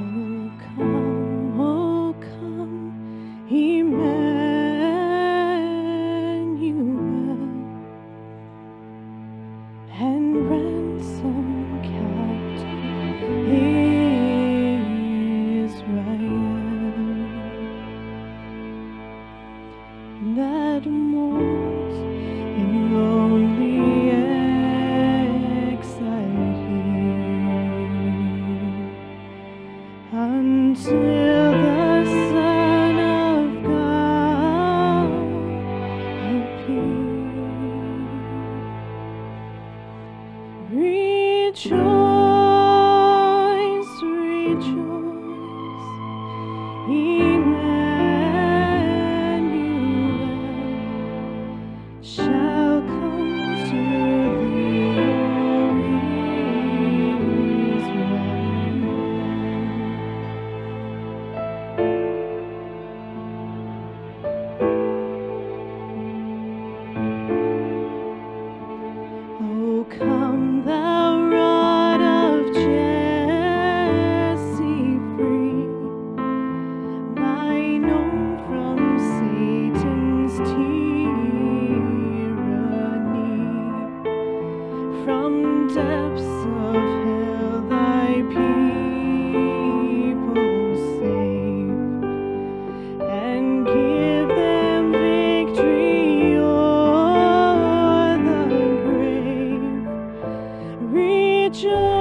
Come. until the Son of God. Rejoice, rejoice. From Satan's tyranny. From depths of hell, thy people Rejoice,